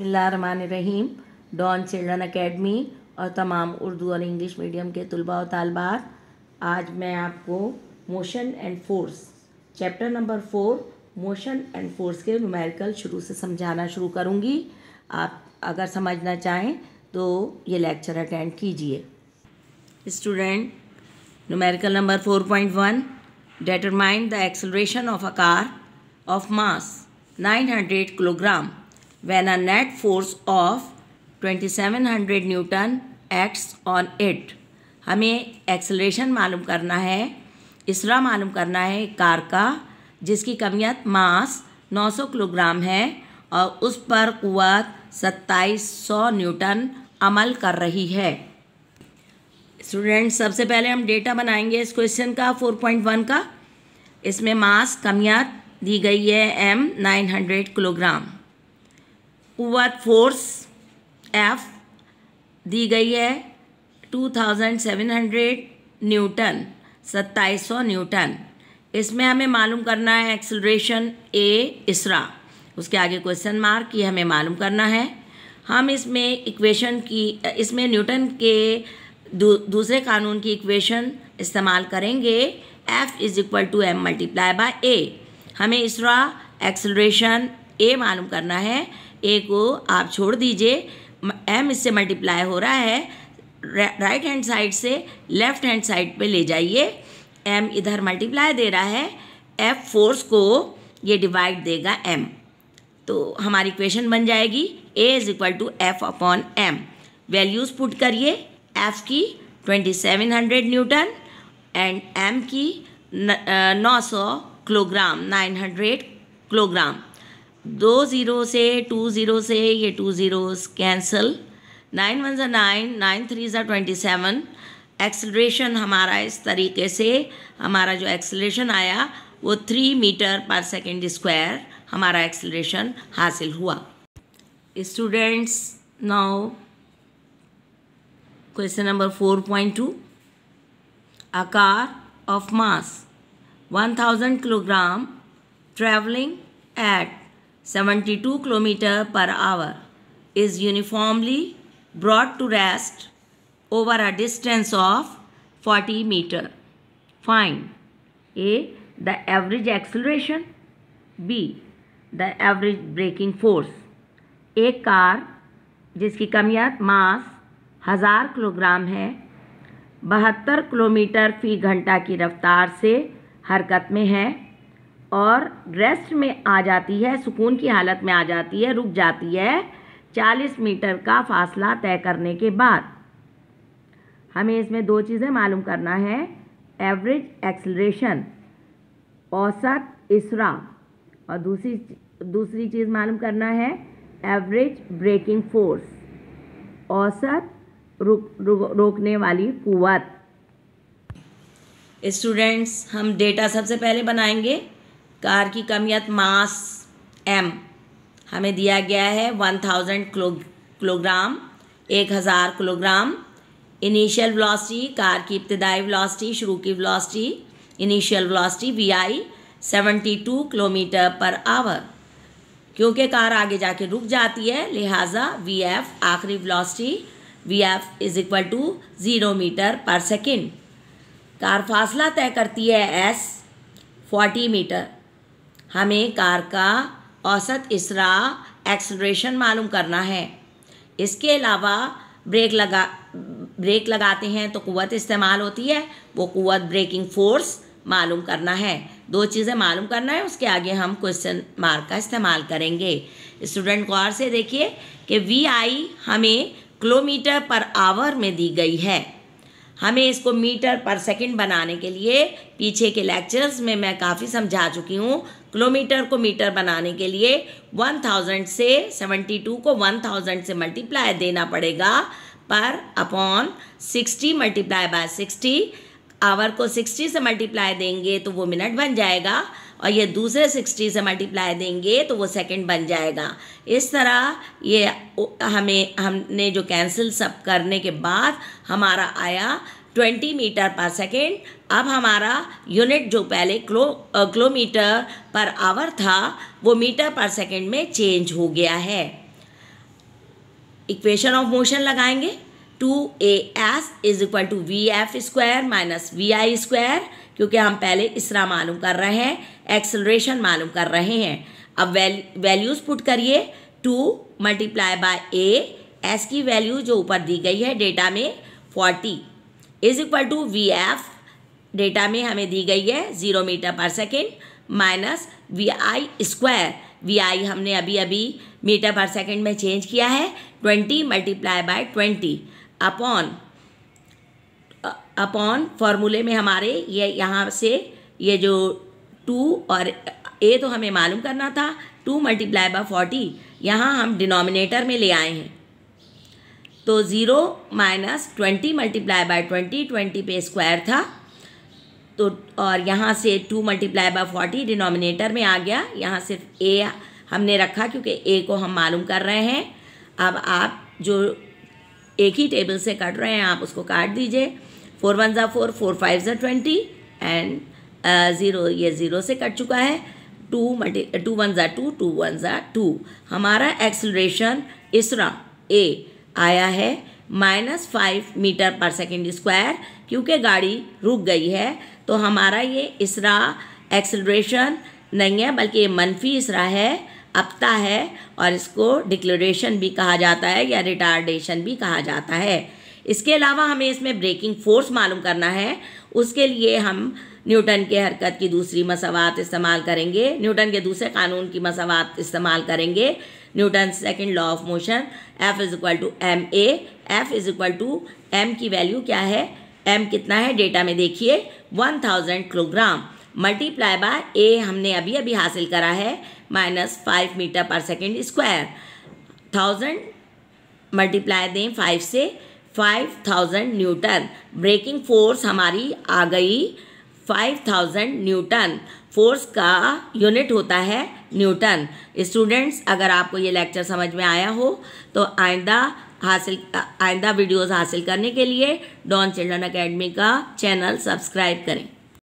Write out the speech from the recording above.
बसमीम don children academy और तमाम उर्दू और इंग्लिश मीडियम के तलबा और तालबात आज मैं आपको motion and force, chapter number four, motion and force के न्यूमेरिकल शुरू से समझाना शुरू करूँगी। आप अगर समझना चाहें तो ये लेक्चर अटेंड कीजिए। Student numerical number four point one determine the acceleration of a car of mass 900 kilogram. When a net force of 2700 newton acts on it. हमें एक्सलेशन मालूम करना है, इसरा मालूम करना है कार का, जिसकी कमियत मास 900 किलोग्राम है और उस पर कुत 2700 न्यूटन अमल कर रही है। स्टूडेंट सबसे पहले हम डेटा बनाएँगे इस क्वेश्चन का 4.1 का। इसमें मास कमियात दी गई है एम 900 किलोग्राम। कुत फोर्स एफ़ दी गई है 2700 न्यूटन 2700 न्यूटन। इसमें हमें मालूम करना है एक्सलरेशन ए इसरा। उसके आगे क्वेश्चन मार्क ये हमें मालूम करना है। हम इसमें इक्वेशन की इसमें न्यूटन के दू, दूसरे कानून की इक्वेशन इस्तेमाल करेंगे। F is equal to M multiply by A हमें इसरा एक्सलरेशन ए मालूम करना है। ए को आप छोड़ दीजिए। एम इससे मल्टीप्लाई हो रहा है। राइट हैंड साइड से लेफ़्ट हैंड साइड पे ले जाइए। एम इधर मल्टीप्लाई दे रहा है। एफ़ फोर्स को ये डिवाइड देगा एम तो हमारी इक्वेशन बन जाएगी। A is equal to F upon M values put करिए। एफ़ की twenty seven hundred newton and M की नौ सौ किलोग्राम नाइन हंड्रेड किलोग्राम। दो ज़ीरो से, टू ज़ीरो से, ये two zeros cancel nine one ज़ा नाइन नाइन थ्री ज़ा ट्वेंटी सेवन. एक्सलेशन हमारा इस तरीके से, हमारा जो एक्सलेशन आया, वो three metre per second square हमारा एक्सलेशन हासिल हुआ. Students now question number four point two a of mass mass 1000 kilogram travelling at 72 km per hour is uniformly brought to rest over a distance of 40 meter. Find A. The average acceleration B. The average braking force एक car जिसकी कमियत मास हज़ार kilogram है बहत्तर kilometre फ़ी घंटा की रफ्तार से हरकत में है और रेस्ट में आ जाती है सुकून की हालत में आ जाती है रुक जाती है चालीस मीटर का फासला तय करने के बाद। हमें इसमें दो चीज़ें मालूम करना है। एवरेज एक्सलरेशन औसत इसरा। और दूसरी दूसरी चीज़ मालूम करना है एवरेज ब्रेकिंग फोर्स औसत रुक, रुक रोकने वाली कुवत। स्टूडेंट्स हम डेटा सबसे पहले बनाएँगे। कार की कमियत मास एम, हमें दिया गया है वन थाउज़ेंड किलो, किलोग्राम, एक हज़ार किलोग्राम। इनिशियल वेलोसिटी कार की इब्तदाई वेलोसिटी शुरू की velocity initial velocity V I seventy two kilometre per hour क्योंकि कार आगे जाके रुक जाती है, लिहाजा वी एफ़ आखिरी velocity V F is equal to zero metre per second car फासला तय करती है एस फोर्टी मीटर हमें कार का औसत इसरा एक्सलरेशन मालूम करना है। इसके अलावा ब्रेक लगा ब्रेक लगाते हैं तो कुवत इस्तेमाल होती है, वो कुवत ब्रेकिंग फोर्स मालूम करना है। दो चीज़ें मालूम करना है, उसके आगे हम क्वेश्चन मार्क का इस्तेमाल करेंगे। स्टूडेंट गौर से देखिए कि वी आई हमें किलोमीटर पर आवर में दी गई है। हमें इसको मीटर पर सेकंड बनाने के लिए पीछे के लेक्चर्स में मैं काफ़ी समझा चुकी हूँ। किलोमीटर को मीटर बनाने के लिए 1000 से 72 को 1000 से मल्टीप्लाई देना पड़ेगा पर अपॉन 60 मल्टीप्लाई बाय 60 आवर को 60 से मल्टीप्लाई देंगे तो वो मिनट बन जाएगा। और ये दूसरे सिक्सटी से मल्टीप्लाई देंगे तो वो सेकंड बन जाएगा। इस तरह ये हमें, हमने जो कैंसिल सब करने के बाद हमारा आया ट्वेंटी मीटर पर सेकेंड अब हमारा यूनिट जो पहले किलो किलोमीटर पर आवर था, वो मीटर पर सेकेंड में चेंज हो गया है। इक्वेशन ऑफ़ मोशन लगाएँगे। Two A S is equal to V F square minus V I square, क्योंकि हम पहले इसरा मालूम कर रहे हैं एक्सलरेशन मालूम कर रहे हैं। अब वैल्यूज़ पुट करिए, two multiply by A S की वैल्यू जो ऊपर दी गई है डेटा में forty is equal to V F data में हमें दी गई है zero metre per second minus V I square V I हमने अभी अभी मीटर पर सेकेंड में चेंज किया है twenty multiply by twenty upon upon फॉर्मूले में हमारे ये यहाँ से ये जो टू और ए तो हमें मालूम करना था टू मल्टीप्लाई बाय फोर्टी यहाँ हम डिनोमिनेटर में ले आए हैं। तो zero minus twenty multiply by twenty twenty पे स्क्वायर था। तो और यहाँ से two multiply by forty denominator में आ गया। यहाँ सिर्फ़ ए हमने रखा क्योंकि ए को हम मालूम कर रहे हैं। अब आप जो एक ही टेबल से कट रहे हैं, आप उसको काट दीजिए। फोर वन ज़ा फोर फोर फाइव ज़ा ट्वेंटी एंड ज़ीरो ये ज़ीरो से कट चुका है। टू मल्टी टू वन ज़ा टू टू वन ज़ा टू हमारा एक्सलरेशन इसरा ए आया है minus five metre per second square क्योंकि गाड़ी रुक गई है तो हमारा ये इसरा एक्सलरेशन नहीं है, बल्कि ये मनफी इसरा है। अपता है और इसको डिक्लेरेशन भी कहा जाता है या रिटार्डेशन भी कहा जाता है। इसके अलावा हमें इसमें ब्रेकिंग फोर्स मालूम करना है। उसके लिए हम न्यूटन के हरकत की दूसरी मसवात इस्तेमाल करेंगे। न्यूटन के दूसरे कानून की मसवात इस्तेमाल करेंगे। Newton second law of motion F is equal to M A F is equal to M की वैल्यू क्या है? एम कितना है? डेटा में देखिए one thousand kilogram multiply by A हमने अभी अभी हासिल करा है minus five metre per second square thousand multiply दें फाइव से five thousand newton braking force हमारी आ गई फाइव थाउज़ेंड न्यूटन फोर्स का यूनिट होता है न्यूटन स्टूडेंट्स अगर आपको ये लेक्चर समझ में आया हो तो आइंदा हासिल, आइंदा वीडियोस हासिल करने के लिए डॉन चिल्ड्रन अकेडमी का चैनल सब्सक्राइब करें।